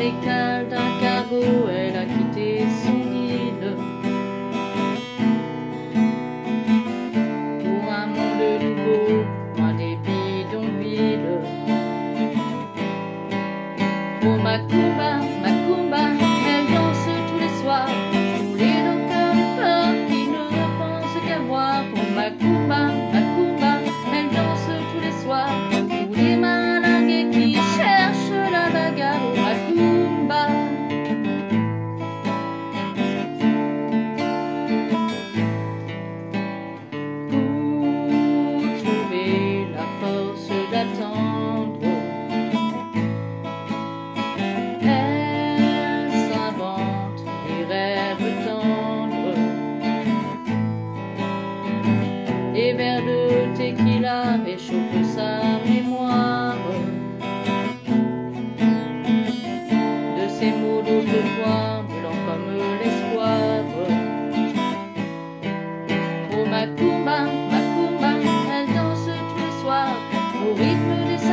les cales d'un cargo, elle a quitté son île. Pour un monde nouveau, un des bidonvilles. Pour ma combat des verres de tequila réchauffer sa mémoire de ces mots d'autrefois brûlants comme l'espoir. Oh Macumba, Macumba, elle danse tous les soirs au rythme des